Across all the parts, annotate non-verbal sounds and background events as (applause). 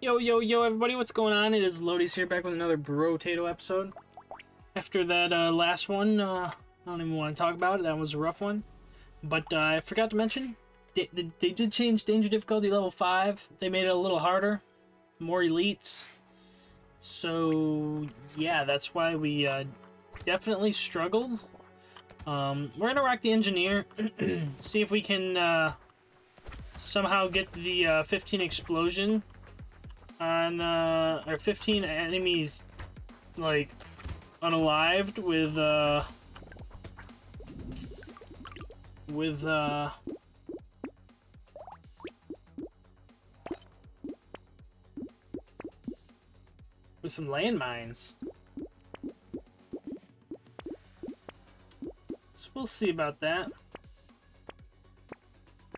Yo, yo, yo, everybody, what's going on? It is Lodious here, back with another Brotato episode. After that uh, last one, uh, I don't even want to talk about it, that was a rough one. But uh, I forgot to mention, they, they, they did change Danger Difficulty level 5. They made it a little harder, more elites. So, yeah, that's why we uh, definitely struggled. Um, we're gonna rock the Engineer, (clears throat) see if we can uh, somehow get the uh, 15 explosion on uh or 15 enemies like unalived with uh with uh with some landmines. So we'll see about that.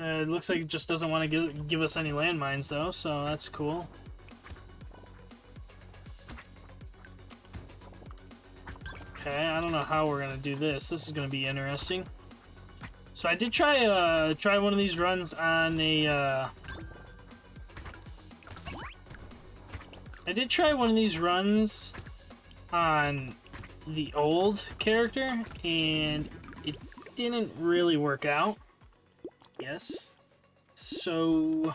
Uh, it looks like it just doesn't want to give, give us any landmines though, so that's cool. Okay, I don't know how we're gonna do this. This is gonna be interesting. So I did try uh try one of these runs on a uh I did try one of these runs on the old character and it didn't really work out. Yes. So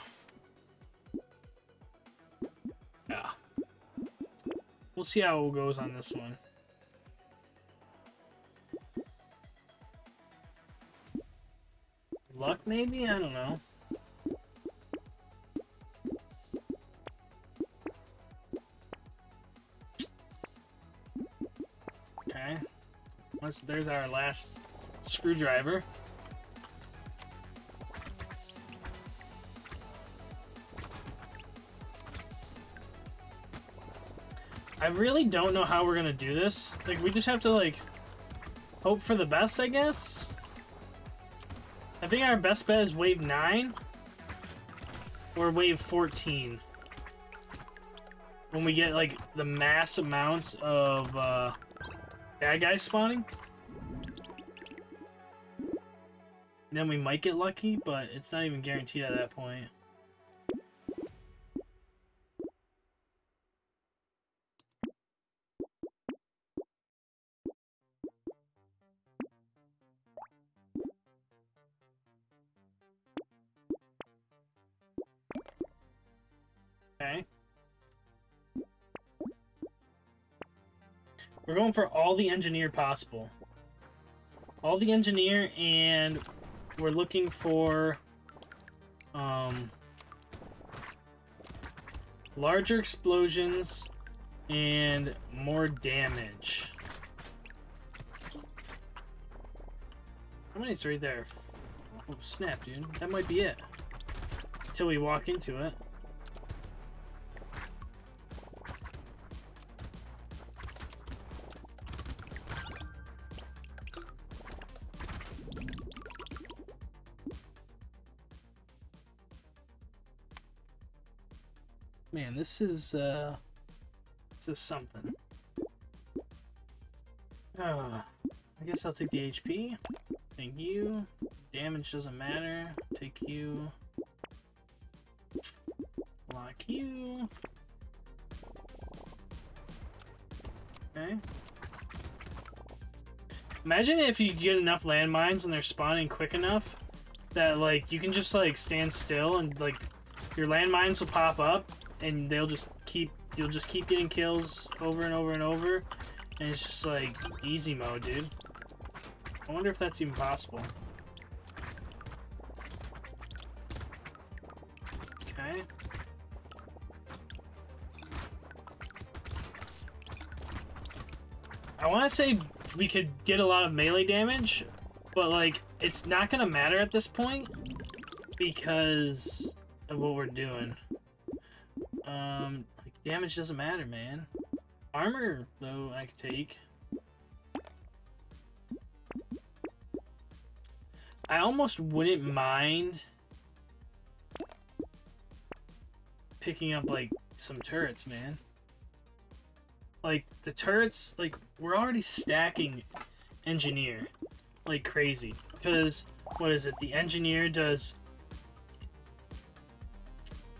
yeah. We'll see how it goes on this one. luck, maybe? I don't know. There's our last screwdriver. I really don't know how we're gonna do this. Like, we just have to, like, hope for the best, I guess? I think our best bet is wave 9 or wave 14. When we get like the mass amounts of uh, bad guys spawning. Then we might get lucky, but it's not even guaranteed at that point. We're going for all the engineer possible. All the engineer, and we're looking for um, larger explosions and more damage. How many's right there? Oh, snap, dude. That might be it. Until we walk into it. Man, this is, uh, this is something. Uh, I guess I'll take the HP. Thank you. Damage doesn't matter. Take you. Lock you. Okay. Imagine if you get enough landmines and they're spawning quick enough that, like, you can just, like, stand still and, like, your landmines will pop up and they'll just keep you'll just keep getting kills over and over and over and it's just like easy mode dude. I wonder if that's even possible. Okay. I want to say we could get a lot of melee damage but like it's not gonna matter at this point because of what we're doing um, like, damage doesn't matter, man. Armor, though, I could take. I almost wouldn't mind picking up, like, some turrets, man. Like, the turrets, like, we're already stacking engineer like crazy. Because, what is it? The engineer does...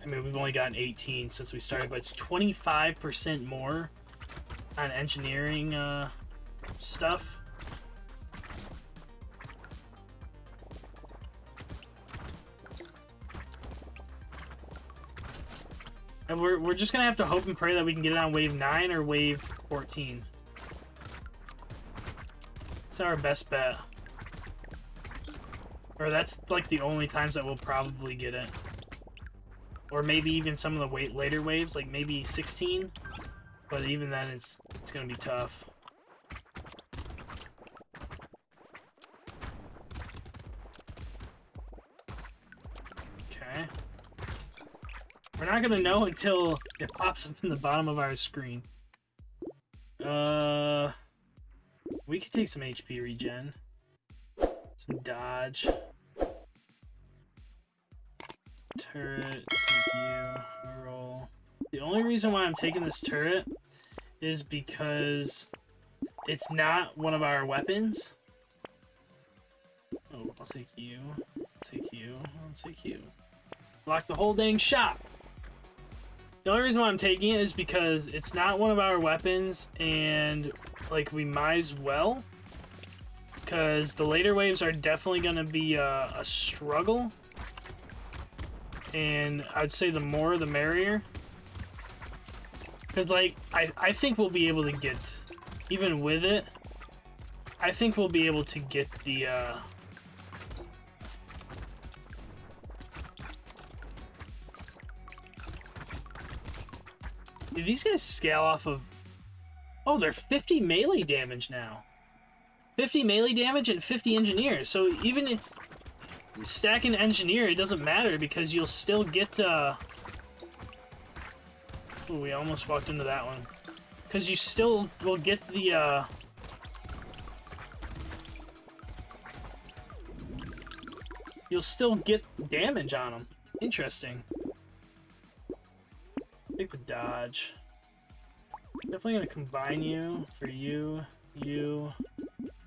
I mean, we've only gotten 18 since we started, but it's 25% more on engineering uh, stuff. And we're, we're just gonna have to hope and pray that we can get it on wave 9 or wave 14. It's our best bet. Or that's like the only times that we'll probably get it. Or maybe even some of the wait later waves, like maybe 16. But even then, it's it's gonna be tough. Okay. We're not gonna know until it pops up in the bottom of our screen. Uh, we could take some HP regen, some dodge, turret, thank you, roll. The only reason why I'm taking this turret is because it's not one of our weapons. Oh, I'll take you. I'll take you. I'll take you. Lock the whole dang shop! The only reason why I'm taking it is because it's not one of our weapons, and, like, we might as well. Because the later waves are definitely going to be uh, a struggle. And I'd say the more, the merrier. Because, like, I, I think we'll be able to get, even with it, I think we'll be able to get the, uh, these guys scale off of... Oh, they're 50 melee damage now. 50 melee damage and 50 engineers. So even if stacking engineer, it doesn't matter because you'll still get... Uh... Ooh, we almost walked into that one. Because you still will get the... Uh... You'll still get damage on them. Interesting. Take the dodge. Definitely gonna combine you for you, you,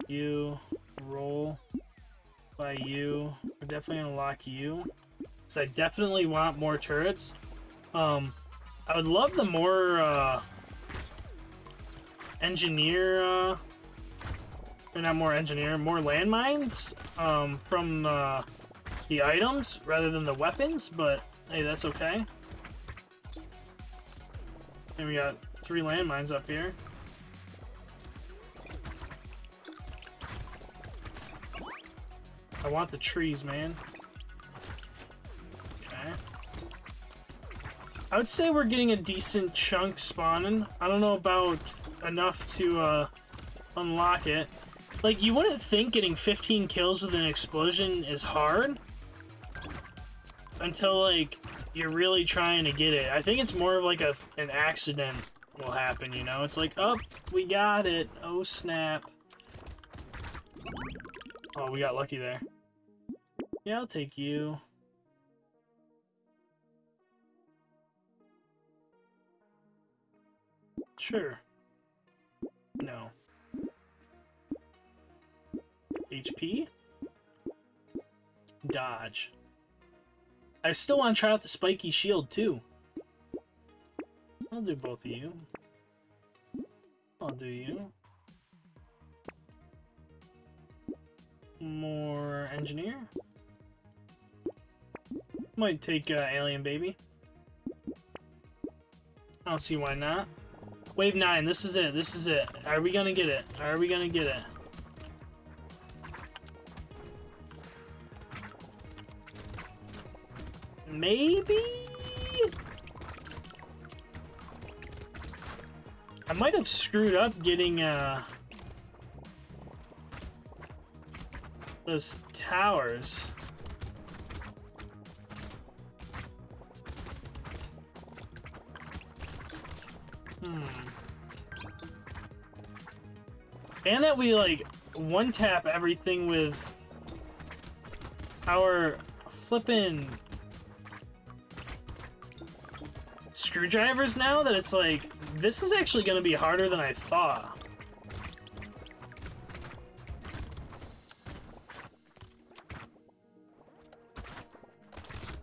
you, roll by you. Definitely gonna lock you. Because I definitely want more turrets. Um, I would love the more, uh, engineer, uh, or not more engineer, more landmines, um, from, uh, the items rather than the weapons, but hey, that's okay. And we got three landmines up here. I want the trees, man. Okay. I would say we're getting a decent chunk spawning. I don't know about enough to uh, unlock it. Like, you wouldn't think getting 15 kills with an explosion is hard. Until, like, you're really trying to get it. I think it's more of like a an accident will happen, you know? It's like, oh, we got it. Oh, snap. Oh, we got lucky there. Yeah, I'll take you. Sure. No. HP? Dodge. I still want to try out the spiky shield, too. I'll do both of you. I'll do you. More engineer. Might take uh, alien baby. I don't see why not. Wave 9, this is it, this is it. Are we gonna get it? Are we gonna get it? Maybe? I might have screwed up getting, uh... Those towers. And that we, like, one-tap everything with our flippin' screwdrivers now that it's like This is actually going to be harder than I thought.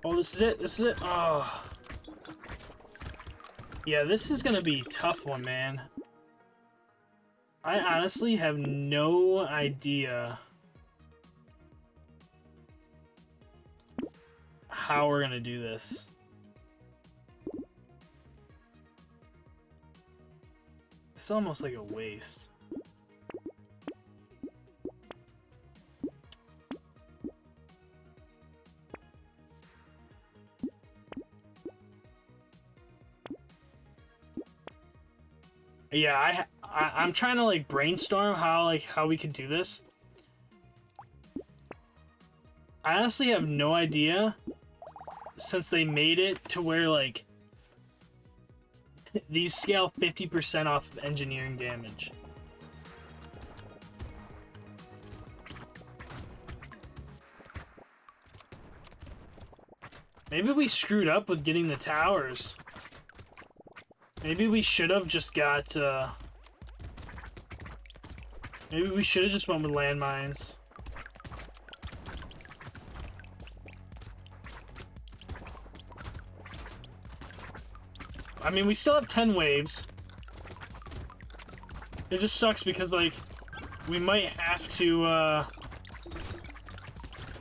Oh, this is it. This is it. Oh. Yeah, this is going to be tough one, man. I honestly have no idea how we're going to do this. It's almost like a waste. Yeah, I, I I'm trying to like brainstorm how like how we could do this. I honestly have no idea since they made it to where like (laughs) these scale 50% off of engineering damage. Maybe we screwed up with getting the towers. Maybe we should have just got, uh... Maybe we should have just went with landmines. I mean, we still have 10 waves. It just sucks because, like, we might have to, uh...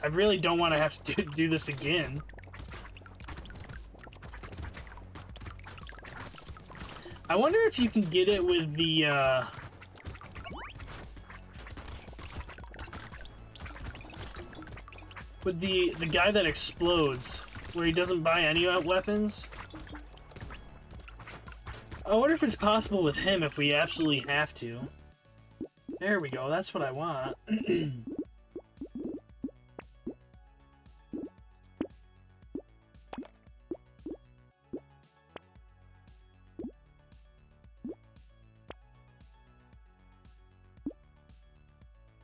I really don't want to have to (laughs) do, this again. I wonder if you can get it with the, uh... With the, the guy that explodes, where he doesn't buy any weapons. I wonder if it's possible with him if we absolutely have to. There we go, that's what I want. (clears throat)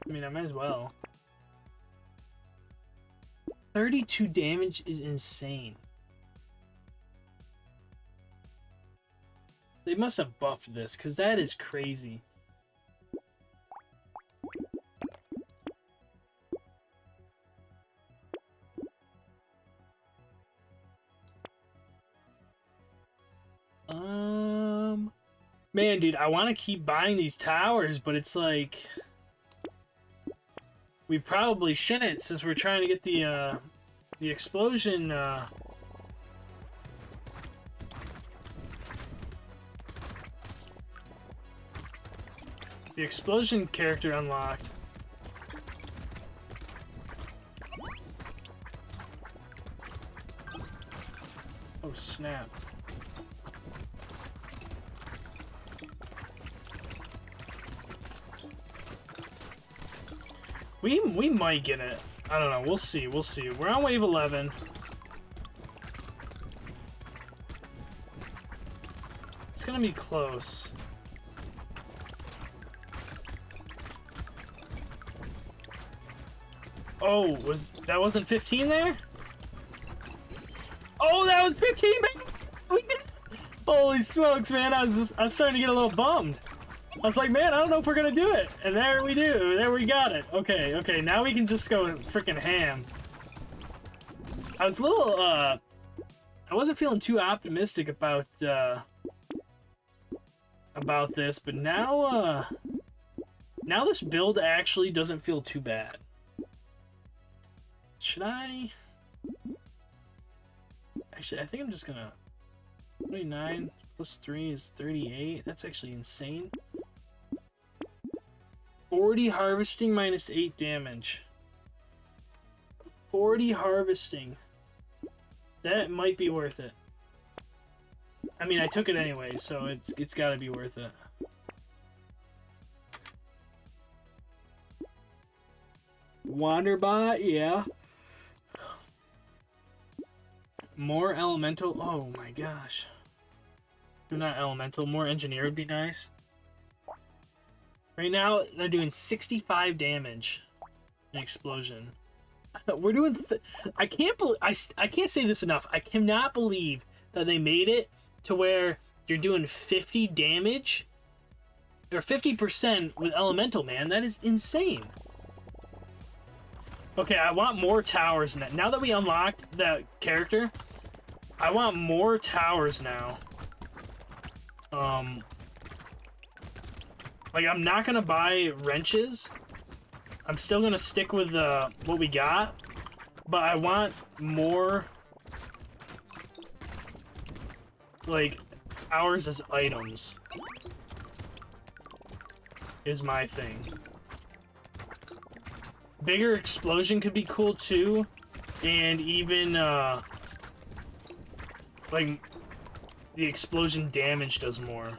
I mean, I might as well. 32 damage is insane. They must have buffed this, because that is crazy. Um, man, dude, I want to keep buying these towers, but it's like we probably shouldn't since we're trying to get the uh, the explosion uh, The explosion character unlocked. Oh snap. We, we might get it. I don't know. We'll see. We'll see. We're on wave 11. It's gonna be close. Oh, was that wasn't 15 there? Oh, that was 15, man! We did Holy smokes, man! I was I was starting to get a little bummed. I was like, man, I don't know if we're gonna do it. And there we do. There we got it. Okay, okay. Now we can just go freaking ham. I was a little, uh, I wasn't feeling too optimistic about, uh, about this, but now, uh, now this build actually doesn't feel too bad. Should I? Actually, I think I'm just gonna... 29 plus 3 is 38. That's actually insane. 40 harvesting minus 8 damage. 40 harvesting. That might be worth it. I mean, I took it anyway, so it's it's got to be worth it. Wanderbot, yeah. More elemental. Oh my gosh. Do not elemental. More engineer would be nice. Right now, they're doing 65 damage. An explosion. (laughs) We're doing. I can't believe. I, I can't say this enough. I cannot believe that they made it to where you're doing 50 damage or 50% with elemental man. That is insane. Okay, I want more towers now. Now that we unlocked that character, I want more towers now. Um, like I'm not gonna buy wrenches. I'm still gonna stick with uh, what we got, but I want more like ours as items is my thing. Bigger explosion could be cool too, and even uh, like the explosion damage does more.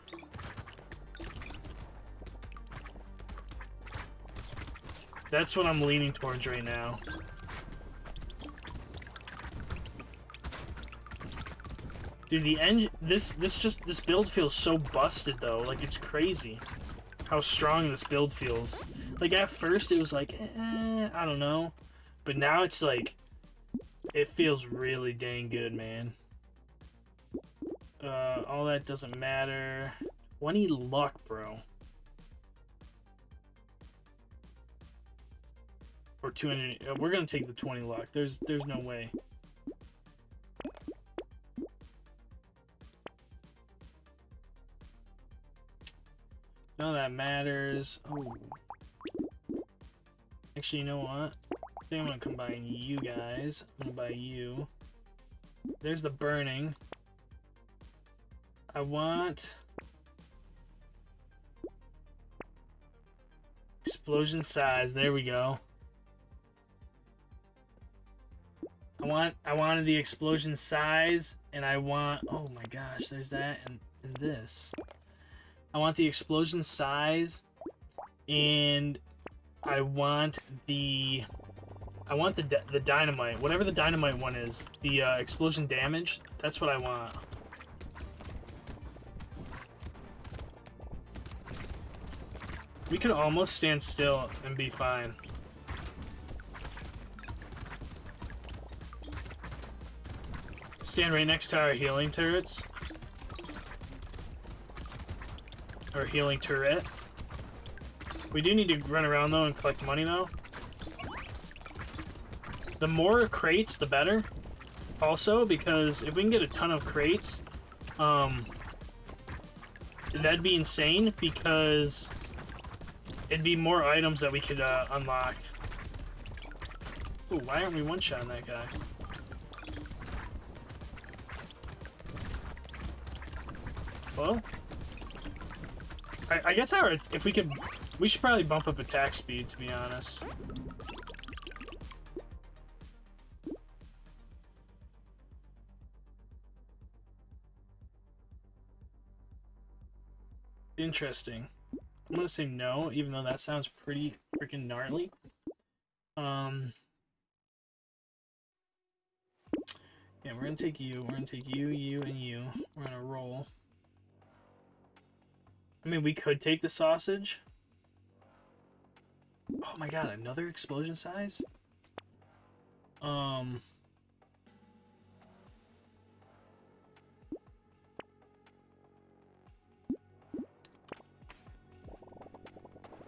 That's what I'm leaning towards right now. Dude, the engine, this, this just, this build feels so busted though, like it's crazy how strong this build feels. Like at first it was like, eh, I don't know, but now it's like, it feels really dang good, man. Uh, all that doesn't matter. 20 luck, bro. Or 200, uh, we're gonna take the 20 luck. There's, there's no way. None of that matters. Oh. Actually, you know what? I think I'm gonna combine you guys. I'm gonna buy you. There's the burning. I want... Explosion size. There we go. Want I wanted the explosion size and I want oh my gosh, there's that and, and this. I want the explosion size, and I want the I want the the dynamite, whatever the dynamite one is, the uh, explosion damage. That's what I want. We could almost stand still and be fine. Stand right next to our healing turrets. Or healing turret. We do need to run around though and collect money though. The more crates, the better. Also, because if we can get a ton of crates, um, that'd be insane because it'd be more items that we could uh, unlock. Ooh, why aren't we one-shotting that guy? Well, I, I guess our if we could, we should probably bump up attack speed. To be honest. Interesting. I'm gonna say no, even though that sounds pretty freaking gnarly. Um. Yeah, we're gonna take you, we're gonna take you, you, and you. We're gonna roll. I mean, we could take the sausage. Oh my god, another explosion size? Um...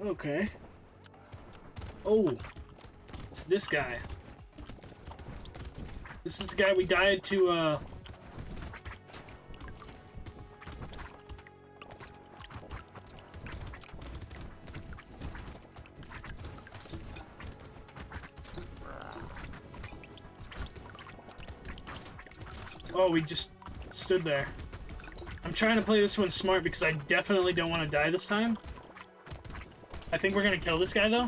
Okay. Oh! It's this guy. This is the guy we died to, uh... Oh, we just stood there. I'm trying to play this one smart because I definitely don't want to die this time. I think we're going to kill this guy, though.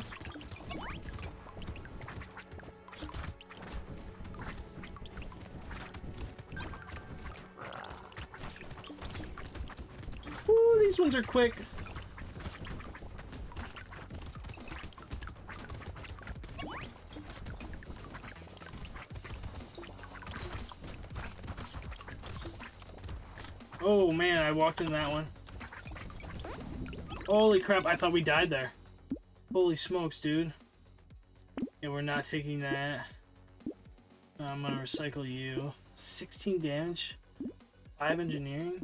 Ooh, these ones are quick. Oh man, I walked in that one. Holy crap, I thought we died there. Holy smokes, dude. Yeah, we're not taking that. I'm gonna recycle you. 16 damage? 5 engineering?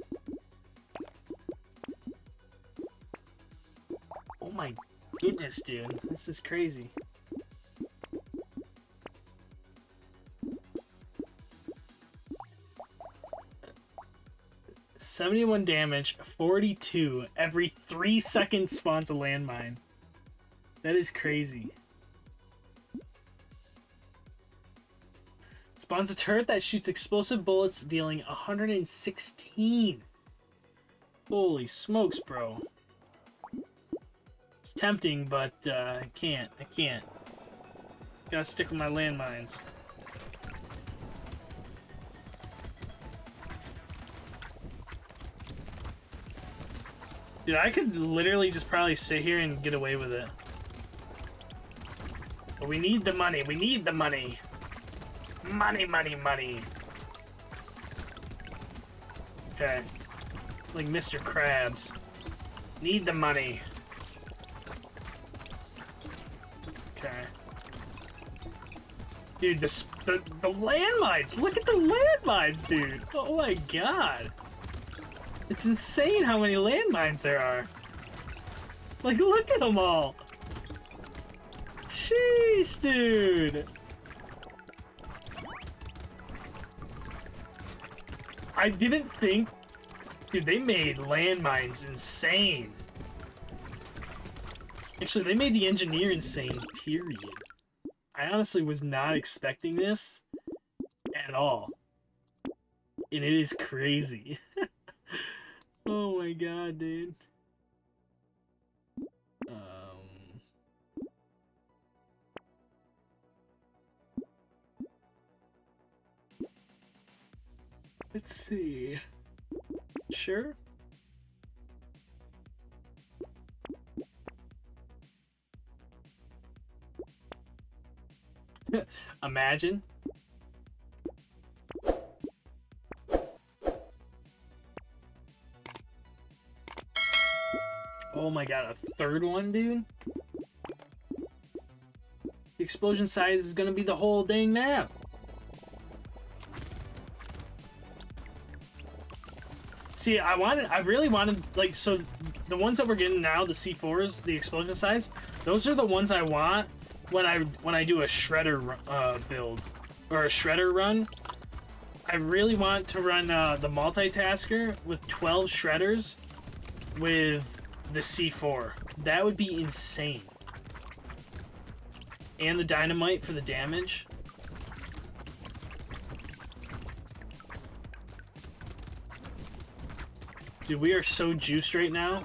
Oh my goodness, dude. This is crazy. Seventy-one damage, forty-two. Every three seconds spawns a landmine. That is crazy. Spawns a turret that shoots explosive bullets, dealing 116. Holy smokes, bro. It's tempting, but uh, I can't. I can't. Gotta stick with my landmines. Dude, I could literally just probably sit here and get away with it. But we need the money. We need the money. Money, money, money. Okay. Like Mr. Krabs. Need the money. Okay. Dude, the, the, the landmines! Look at the landmines, dude! Oh my god! It's insane how many landmines there are. Like, look at them all! Sheesh, dude! I didn't think... Dude, they made landmines insane. Actually, they made the engineer insane, period. I honestly was not expecting this at all. And it is crazy. (laughs) oh my god, dude. Um... Let's see. Sure. (laughs) Imagine. Oh my god, a third one, dude? The explosion size is gonna be the whole dang map. See, I wanted, I really wanted, like, so the ones that we're getting now, the C4s, the explosion size, those are the ones I want when I when I do a shredder uh, build or a shredder run. I really want to run uh, the multitasker with 12 shredders with the C4. That would be insane. And the dynamite for the damage. Dude, we are so juiced right now.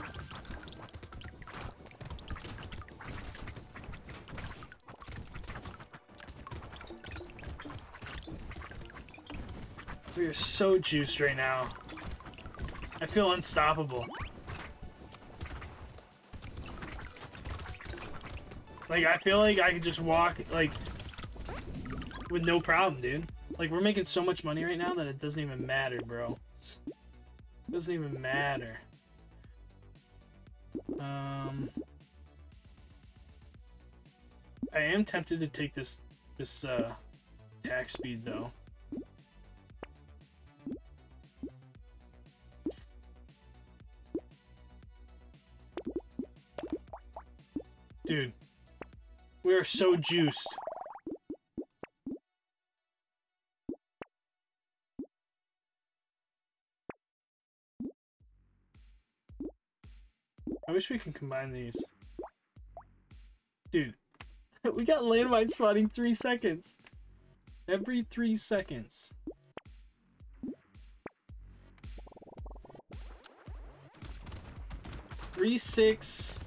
We are so juiced right now. I feel unstoppable. Like, I feel like I could just walk, like, with no problem, dude. Like, we're making so much money right now that it doesn't even matter, bro. It Doesn't even matter. Um, I am tempted to take this this uh, attack speed though. Dude, we are so juiced. I wish we can combine these. Dude, (laughs) we got landmine spotting three seconds. Every three seconds. Three, six.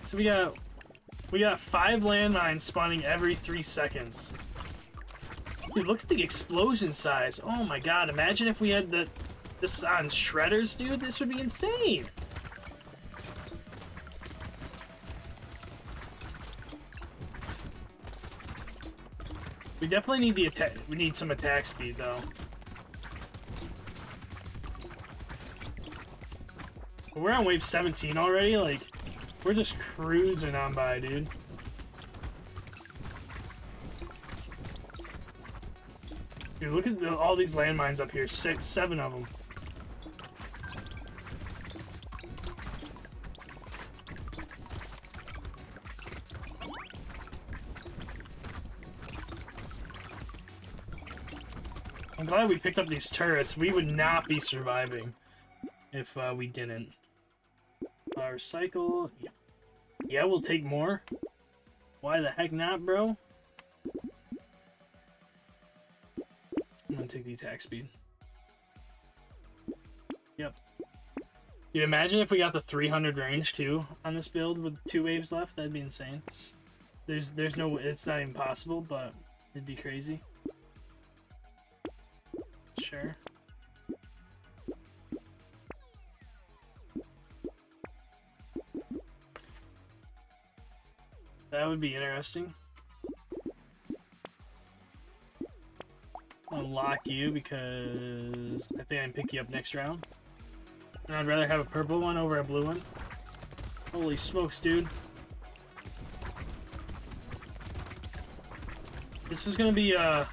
So we got, we got five landmines spawning every three seconds. Dude, look at the explosion size. Oh my god, imagine if we had the, this on shredders, dude. This would be insane. We definitely need the attack. We need some attack speed, though. We're on wave 17 already. Like, we're just cruising on by, dude. Dude, look at the, all these landmines up here. Six, seven of them. I'm glad we picked up these turrets. We would not be surviving if uh, we didn't. Uh, recycle. Yeah. yeah, we'll take more. Why the heck not, bro? I'm gonna take the attack speed. Yep. You imagine if we got the 300 range too on this build with two waves left? That'd be insane. There's there's no it's not even possible, but it'd be crazy. Sure. That would be interesting. Unlock you because I think I can pick you up next round. And I'd rather have a purple one over a blue one. Holy smokes, dude. This is gonna be, uh...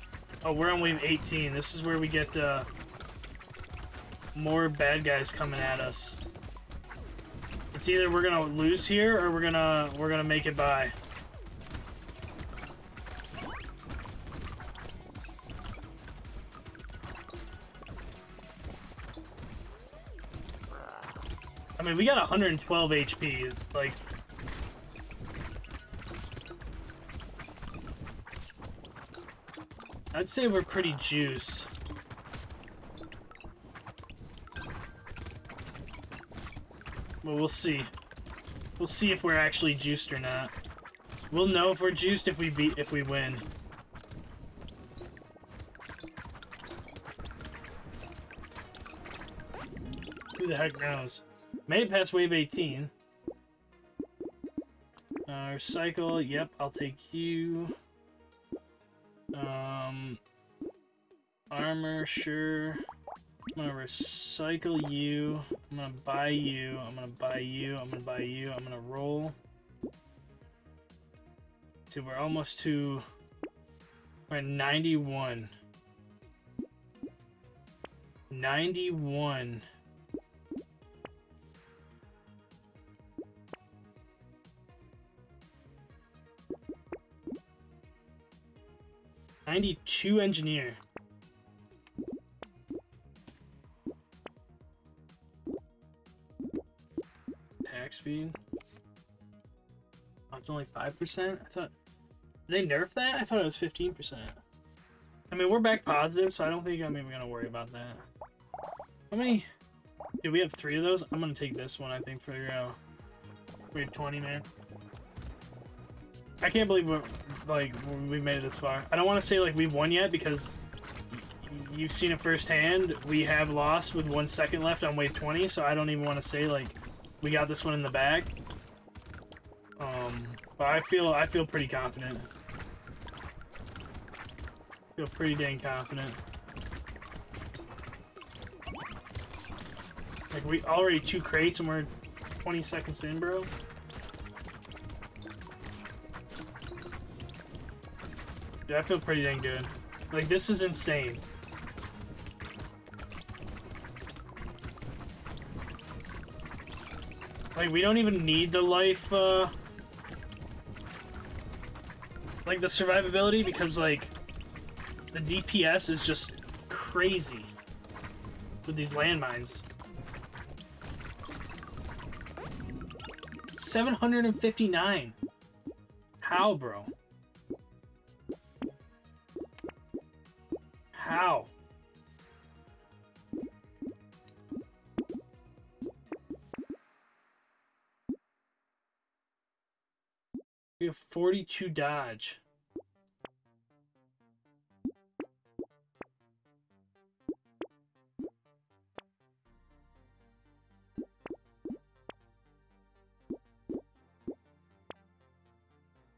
Oh, we're on wave 18. This is where we get, uh... More bad guys coming at us. It's either we're gonna lose here, or we're gonna... We're gonna make it by. Mean, we got 112 HP. Like, I'd say we're pretty juiced. Well, we'll see. We'll see if we're actually juiced or not. We'll know if we're juiced if we beat if we win. Who the heck knows? Made it past wave 18. Uh, recycle, yep, I'll take you. Um, armor, sure. I'm gonna recycle you. I'm gonna buy you. I'm gonna buy you. I'm gonna buy you. I'm gonna roll. So we're almost to... We're at 91. 91. 92 engineer. Attack speed. Oh, it's only 5%? I thought... Did they nerf that? I thought it was 15%. I mean, we're back positive, so I don't think I'm we're going to worry about that. How many... Do we have three of those? I'm going to take this one, I think, for uh, have 20, man. I can't believe we're, like, we made it this far. I don't want to say, like, we've won yet, because you've seen it firsthand. We have lost with one second left on wave 20, so I don't even want to say, like, we got this one in the bag. Um, but I feel, I feel pretty confident. feel pretty dang confident. Like, we already two crates and we're 20 seconds in, bro. Yeah, I feel pretty dang good. Like, this is insane. Like, we don't even need the life, uh... Like, the survivability, because, like, the DPS is just crazy with these landmines. 759. How, bro? How? We have 42 dodge.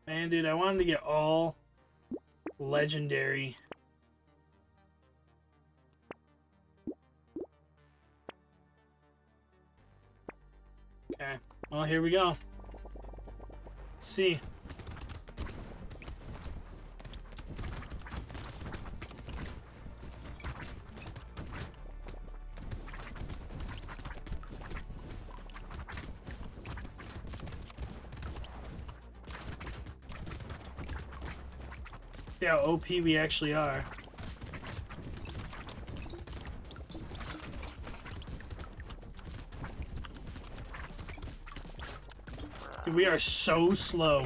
Man, dude, I wanted to get all legendary Okay. Well, here we go. Let's see. See how OP we actually are. We are so slow. (laughs)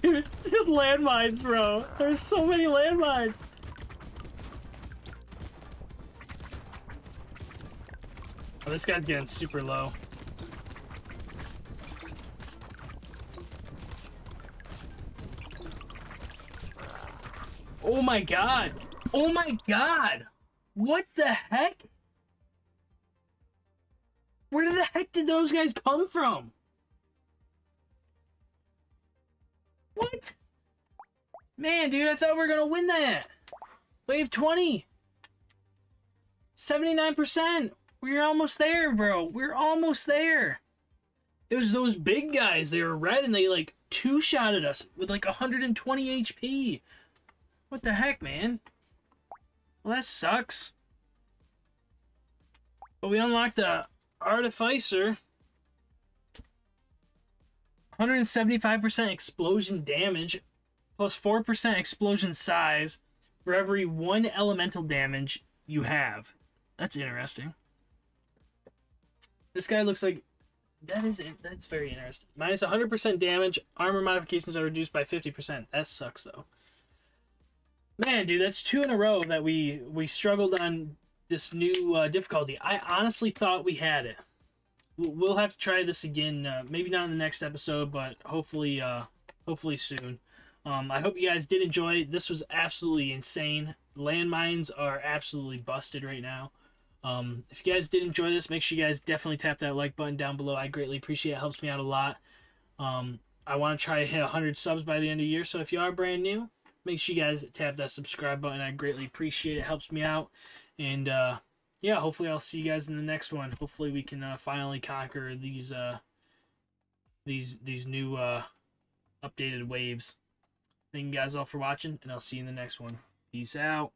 Dude, (laughs) landmines, bro. There's so many landmines. Oh, this guy's getting super low. My god! Oh my god! What the heck? Where the heck did those guys come from? What? Man, dude, I thought we were gonna win that. Wave 20. 79%. We're almost there, bro. We're almost there. It was those big guys. They were red and they like two-shotted us with like 120 HP. What the heck, man? Well, that sucks. But we unlocked the Artificer. 175% explosion damage, plus 4% explosion size for every one elemental damage you have. That's interesting. This guy looks like that is that's very interesting. Minus 100% damage. Armor modifications are reduced by 50%. That sucks though. Man, dude, that's two in a row that we we struggled on this new uh, difficulty. I honestly thought we had it we'll have to try this again. Uh, maybe not in the next episode, but hopefully, uh, hopefully soon. Um, I hope you guys did enjoy. This was absolutely insane. Landmines are absolutely busted right now. Um, if you guys did enjoy this, make sure you guys definitely tap that like button down below. I greatly appreciate it. it helps me out a lot. Um, I want to try to hit 100 subs by the end of the year. So if you are brand new, make sure you guys tap that subscribe button. I greatly appreciate it. it helps me out. And uh, yeah, hopefully I'll see you guys in the next one. Hopefully we can uh, finally conquer these uh these these new uh updated waves. Thank you guys all for watching, and I'll see you in the next one. Peace out.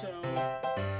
So.